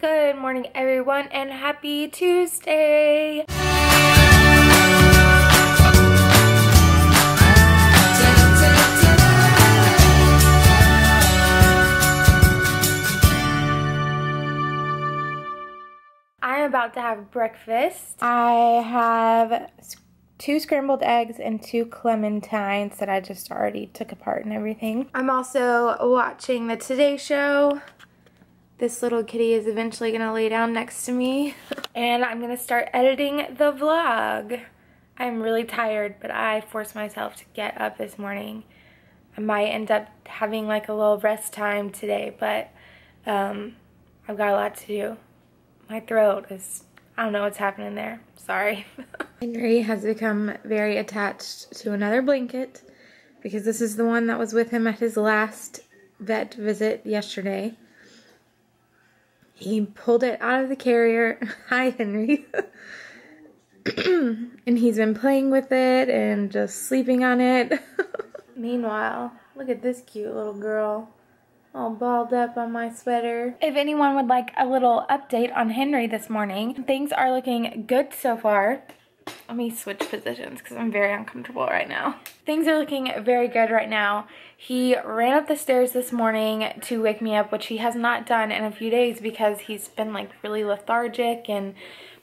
Good morning everyone and happy Tuesday! I am about to have breakfast. I have two scrambled eggs and two clementines that I just already took apart and everything. I'm also watching the Today Show. This little kitty is eventually going to lay down next to me. and I'm going to start editing the vlog. I'm really tired, but I forced myself to get up this morning. I might end up having like a little rest time today, but um, I've got a lot to do. My throat is, I don't know what's happening there. Sorry. Henry has become very attached to another blanket because this is the one that was with him at his last vet visit yesterday. He pulled it out of the carrier. Hi, Henry. and he's been playing with it and just sleeping on it. Meanwhile, look at this cute little girl all balled up on my sweater. If anyone would like a little update on Henry this morning, things are looking good so far. Let me switch positions because I'm very uncomfortable right now. Things are looking very good right now. He ran up the stairs this morning to wake me up, which he has not done in a few days because he's been like really lethargic and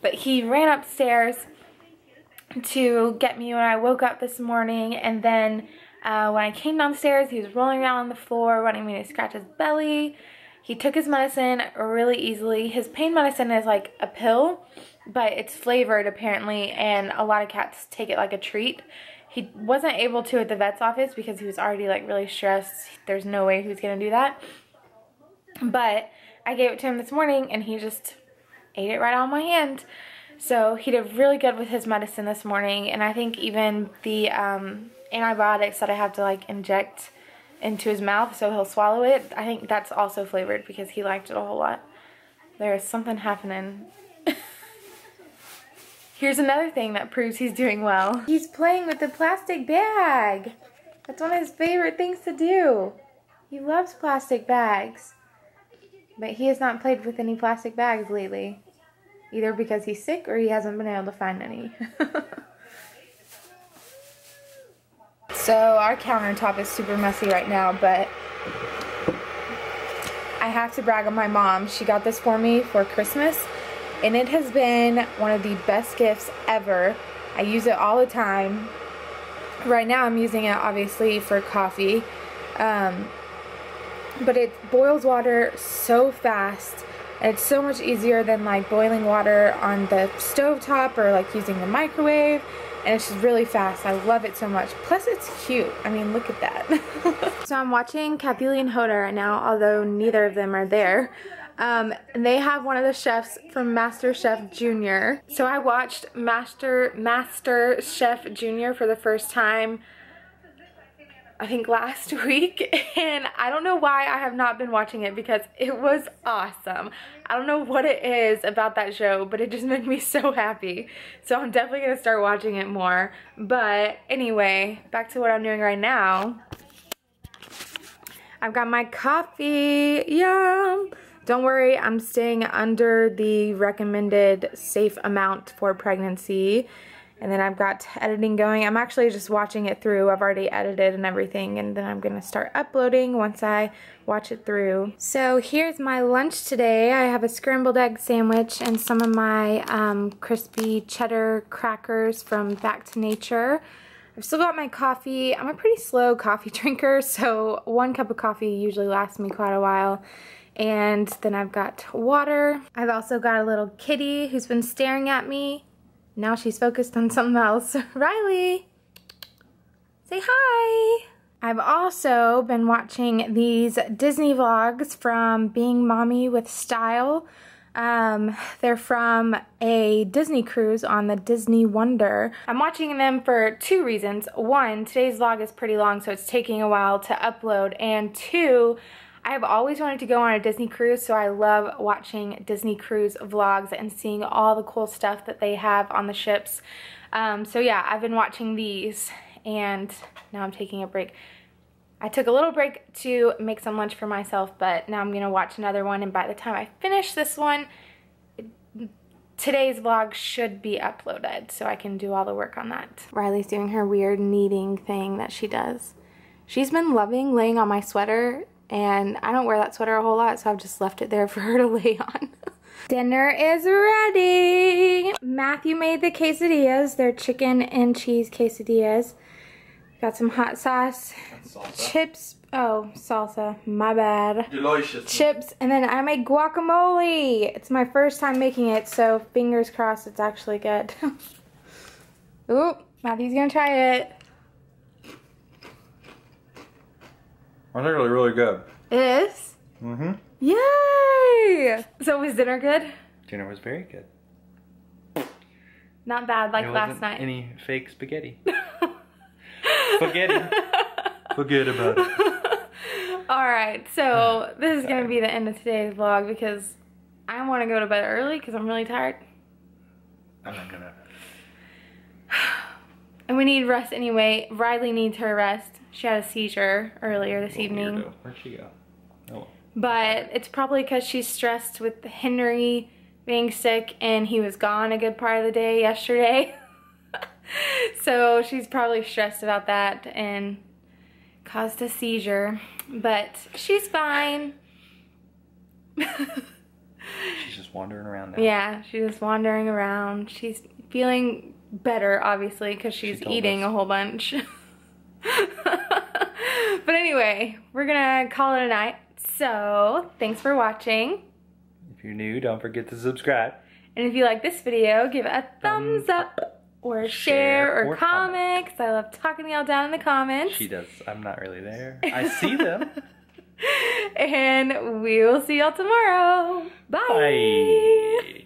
but he ran upstairs to get me when I woke up this morning and then uh, when I came downstairs, he was rolling around on the floor, wanting me to scratch his belly. He took his medicine really easily. His pain medicine is like a pill, but it's flavored apparently, and a lot of cats take it like a treat. He wasn't able to at the vet's office because he was already like really stressed. There's no way he was going to do that. But I gave it to him this morning, and he just ate it right on my hand. So he did really good with his medicine this morning, and I think even the um, antibiotics that I have to like inject into his mouth so he'll swallow it, I think that's also flavored because he liked it a whole lot. There is something happening. Here's another thing that proves he's doing well. He's playing with the plastic bag. That's one of his favorite things to do. He loves plastic bags. But he has not played with any plastic bags lately. Either because he's sick or he hasn't been able to find any. So our countertop is super messy right now, but I have to brag on my mom. She got this for me for Christmas, and it has been one of the best gifts ever. I use it all the time. Right now I'm using it obviously for coffee, um, but it boils water so fast. And it's so much easier than like boiling water on the stove top or like using the microwave and it's just really fast. I love it so much. Plus it's cute. I mean, look at that. so I'm watching Kathie Lee and Hoda right now, although neither of them are there. Um, and they have one of the chefs from Master Chef Junior. So I watched Master Master Chef Junior for the first time I think last week and I don't know why I have not been watching it because it was awesome. I don't know what it is about that show but it just made me so happy. So I'm definitely going to start watching it more. But anyway, back to what I'm doing right now. I've got my coffee. Yum! Don't worry, I'm staying under the recommended safe amount for pregnancy. And then I've got editing going. I'm actually just watching it through. I've already edited and everything. And then I'm going to start uploading once I watch it through. So here's my lunch today. I have a scrambled egg sandwich and some of my um, crispy cheddar crackers from Back to Nature. I've still got my coffee. I'm a pretty slow coffee drinker, so one cup of coffee usually lasts me quite a while. And then I've got water. I've also got a little kitty who's been staring at me now she's focused on something else. Riley, say hi. I've also been watching these Disney vlogs from Being Mommy with Style. Um, they're from a Disney cruise on the Disney Wonder. I'm watching them for two reasons. One, today's vlog is pretty long, so it's taking a while to upload. And two, I've always wanted to go on a Disney cruise, so I love watching Disney cruise vlogs and seeing all the cool stuff that they have on the ships. Um, so yeah, I've been watching these, and now I'm taking a break. I took a little break to make some lunch for myself, but now I'm gonna watch another one. And by the time I finish this one, today's vlog should be uploaded so I can do all the work on that. Riley's doing her weird kneading thing that she does. She's been loving laying on my sweater and I don't wear that sweater a whole lot so I've just left it there for her to lay on. Dinner is ready. Matthew made the quesadillas. They're chicken and cheese quesadillas. Got some hot sauce, chips. Oh, salsa. My bad. Delicious. Chips, and then I made guacamole. It's my first time making it, so fingers crossed it's actually good. Ooh, Matthew's gonna try it. I think really, really good. It is? Mm-hmm. Yay! So was dinner good? Dinner was very good. Not bad like There last wasn't night. Any fake spaghetti. spaghetti. Forget about it. Alright, so this is gonna be the end of today's vlog because I want to go to bed early because I'm really tired. I'm not gonna. And we need rest anyway. Riley needs her rest. She had a seizure earlier this Little evening. weirdo. Where'd she go? Oh. But it's probably because she's stressed with Henry being sick and he was gone a good part of the day yesterday. so she's probably stressed about that and caused a seizure. But she's fine. She's just wandering around now. yeah, she's just wandering around. She's feeling better, obviously, because she's told eating us. a whole bunch. but anyway, we're gonna call it a night. So, thanks for watching. If you're new, don't forget to subscribe. And if you like this video, give it a thumbs up or share, Share or, or comment 'cause I love talking to y'all down in the comments. She does. I'm not really there. I see them. and we will see y'all tomorrow. Bye. Bye.